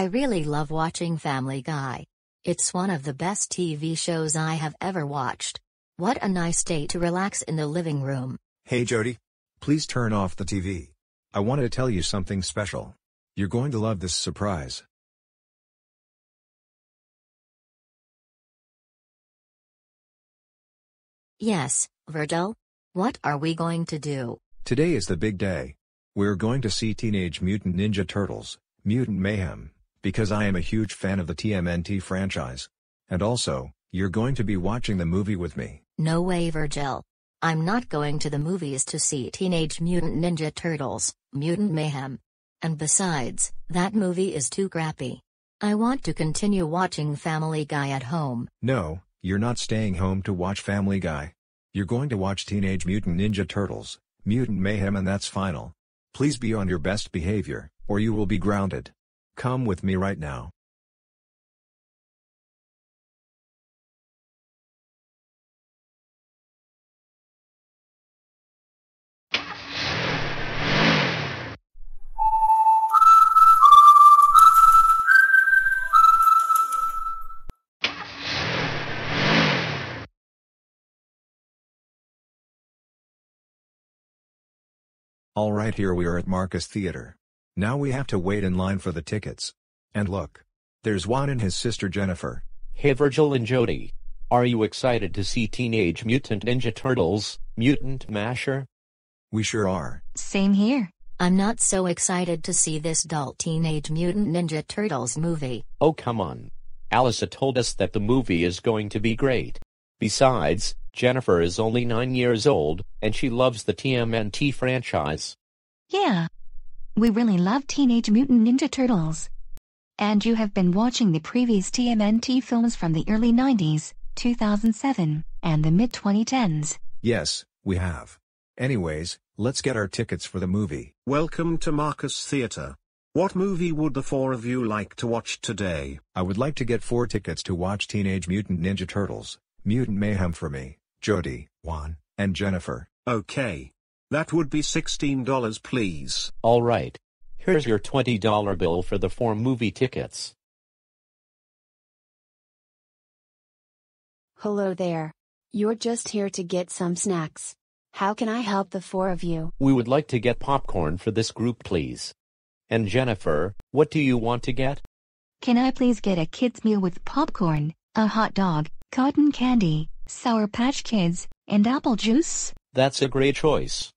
I really love watching Family Guy. It's one of the best TV shows I have ever watched. What a nice day to relax in the living room. Hey Jodie. Please turn off the TV. I wanted to tell you something special. You're going to love this surprise. Yes, Virgil? What are we going to do? Today is the big day. We're going to see Teenage Mutant Ninja Turtles, Mutant Mayhem, because I am a huge fan of the TMNT franchise. And also, you're going to be watching the movie with me. No way, Virgil. I'm not going to the movies to see Teenage Mutant Ninja Turtles, Mutant Mayhem. And besides, that movie is too crappy. I want to continue watching Family Guy at home. No, you're not staying home to watch Family Guy. You're going to watch Teenage Mutant Ninja Turtles, Mutant Mayhem and that's final. Please be on your best behavior, or you will be grounded. Come with me right now. Alright here we are at Marcus Theater. Now we have to wait in line for the tickets. And look. There's Juan and his sister Jennifer. Hey Virgil and Jodie. Are you excited to see Teenage Mutant Ninja Turtles, Mutant Mayhem? We sure are. Same here. I'm not so excited to see this dull Teenage Mutant Ninja Turtles movie. Oh come on. Alyssa told us that the movie is going to be great. Besides, Jennifer is only 9 years old, and she loves the TMNT franchise. Yeah. We really love Teenage Mutant Ninja Turtles. And you have been watching the previous TMNT films from the early 90s, 2007, and the mid 2010s. Yes, we have. Anyways, let's get our tickets for the movie. Welcome to Marcus Theatre. What movie would the four of you like to watch today? I would like to get four tickets to watch Teenage Mutant Ninja Turtles, Mutant Mayhem for me, Jodie, Juan, and Jennifer. Okay. That would be $16 please. Alright. Here's your $20 bill for the four movie tickets. Hello there. You're just here to get some snacks. How can I help the four of you? We would like to get popcorn for this group please. And Jennifer, what do you want to get? Can I please get a kid's meal with popcorn, a hot dog, cotton candy, Sour Patch Kids, and apple juice? That's a great choice.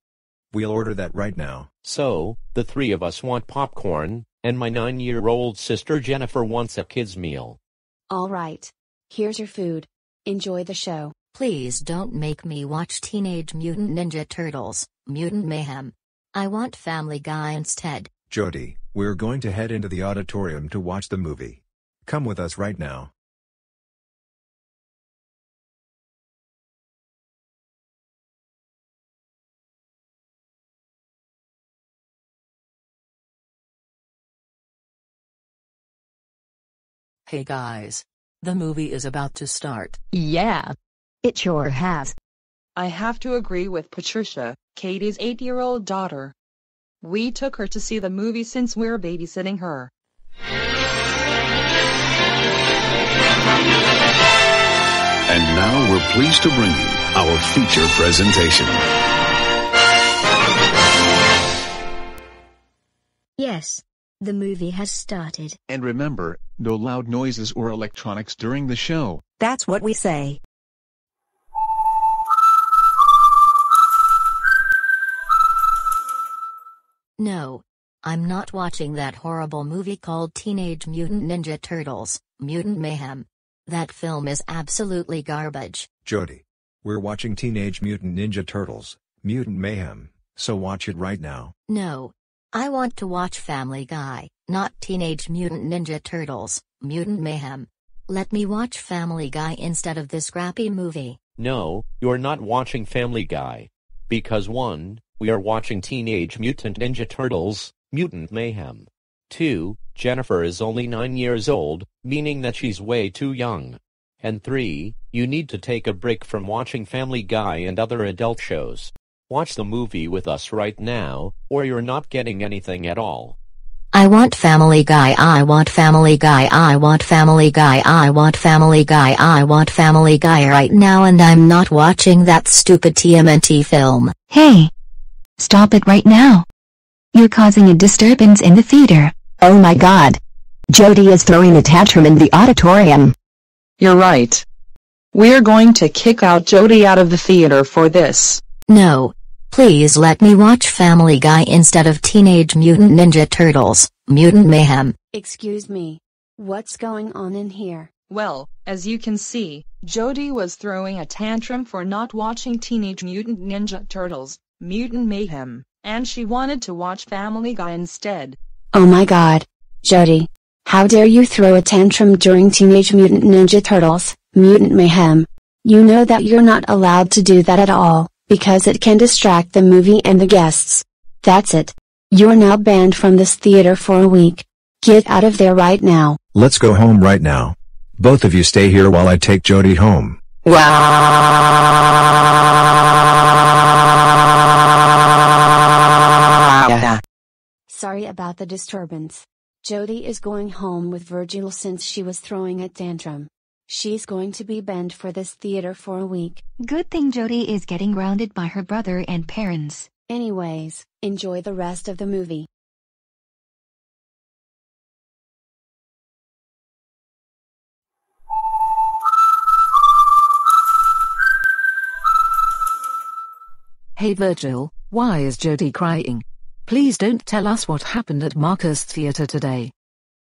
We'll order that right now. So, the three of us want popcorn, and my nine-year-old sister Jennifer wants a kid's meal. All right. Here's your food. Enjoy the show. Please don't make me watch Teenage Mutant Ninja Turtles, Mutant Mayhem. I want Family Guy instead. Jodie, we're going to head into the auditorium to watch the movie. Come with us right now. Hey guys. The movie is about to start. Yeah. It sure has. I have to agree with Patricia, Katie's eight year old daughter. We took her to see the movie since we're babysitting her. And now we're pleased to bring you our feature presentation. Yes. The movie has started. And remember, no loud noises or electronics during the show. That's what we say. No. I'm not watching that horrible movie called Teenage Mutant Ninja Turtles, Mutant Mayhem. That film is absolutely garbage. Jodie. We're watching Teenage Mutant Ninja Turtles, Mutant Mayhem, so watch it right now. No. I want to watch Family Guy, not Teenage Mutant Ninja Turtles, Mutant Mayhem. Let me watch Family Guy instead of this crappy movie. No, you're not watching Family Guy. Because 1. We are watching Teenage Mutant Ninja Turtles, Mutant Mayhem. 2. Jennifer is only 9 years old, meaning that she's way too young. And 3. You need to take a break from watching Family Guy and other adult shows. Watch the movie with us right now, or you're not getting anything at all. I want Family Guy, I want Family Guy, I want Family Guy, I want Family Guy, I want Family Guy right now and I'm not watching that stupid TMNT film. Hey! Stop it right now. You're causing a disturbance in the theater. Oh my god. Jodie is throwing a tantrum in the auditorium. You're right. We're going to kick out Jodie out of the theater for this. No. Please let me watch Family Guy instead of Teenage Mutant Ninja Turtles, Mutant Mayhem. Excuse me. What's going on in here? Well, as you can see, Jodie was throwing a tantrum for not watching Teenage Mutant Ninja Turtles, Mutant Mayhem, and she wanted to watch Family Guy instead. Oh my god. Jodie. How dare you throw a tantrum during Teenage Mutant Ninja Turtles, Mutant Mayhem? You know that you're not allowed to do that at all, because it can distract the movie and the guests. That's it. You're now banned from this theater for a week. Get out of there right now. Let's go home right now. Both of you stay here while I take Jodie home. Sorry about the disturbance. Jodie is going home with Virgil since she was throwing a tantrum. She's going to be banned for this theater for a week. Good thing Jodie is getting grounded by her brother and parents. Anyways, enjoy the rest of the movie. Hey Virgil, why is Jodie crying? Please don't tell us what happened at Marcus Theater today.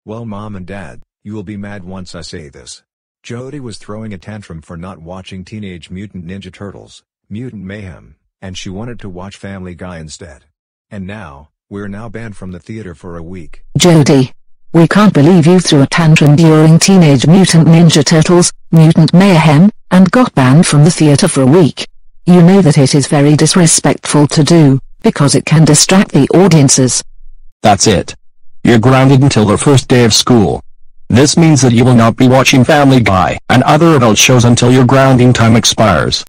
Well mom and dad, you will be mad once I say this. Jodie was throwing a tantrum for not watching Teenage Mutant Ninja Turtles, Mutant Mayhem, and she wanted to watch Family Guy instead. And now, we're now banned from the theater for a week. Jodie. We can't believe you threw a tantrum during Teenage Mutant Ninja Turtles, Mutant Mayhem, and got banned from the theater for a week. You know that it is very disrespectful to do, because it can distract the audiences. That's it. You're grounded until the first day of school. This means that you will not be watching Family Guy and other adult shows until your grounding time expires.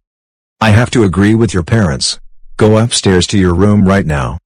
I have to agree with your parents. Go upstairs to your room right now.